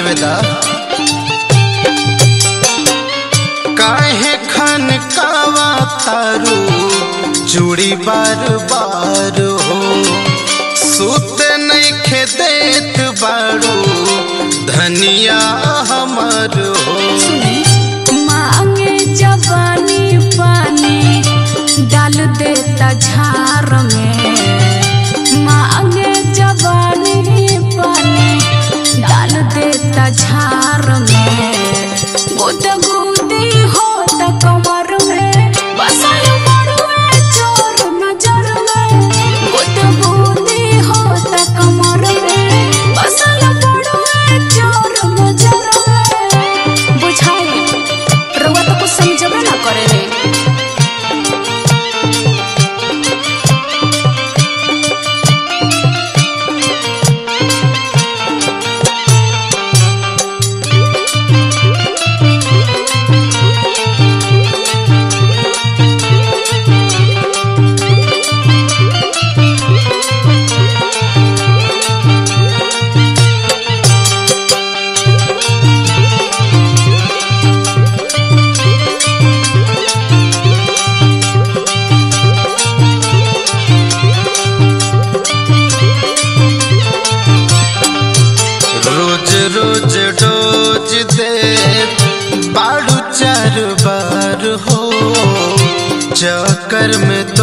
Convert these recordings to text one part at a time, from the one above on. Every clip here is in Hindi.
देवेदा। काहे खन कावा थारू जुड़ी बार बार हो। सुत नहीं खेद time. में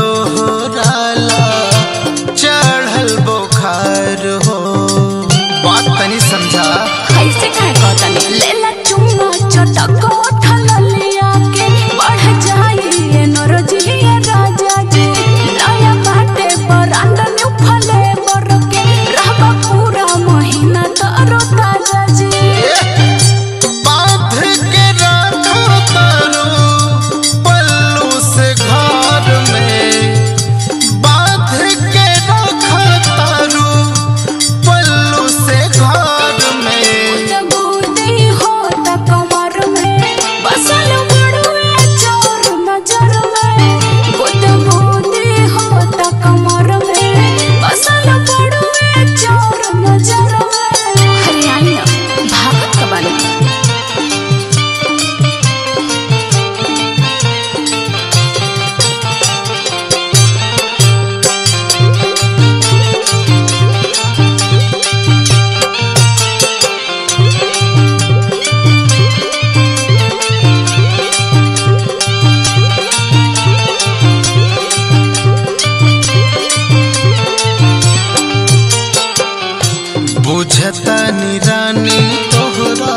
बुझता निरानी तोहरा,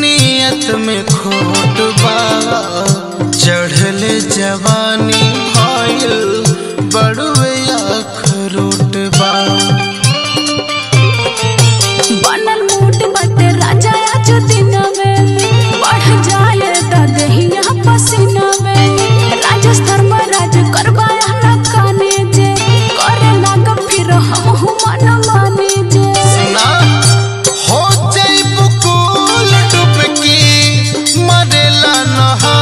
नियत में खोट बाबा चढ़ले जवानी भाई बड़ू अखरोट बा बनल मूड बत राजा जुदी no.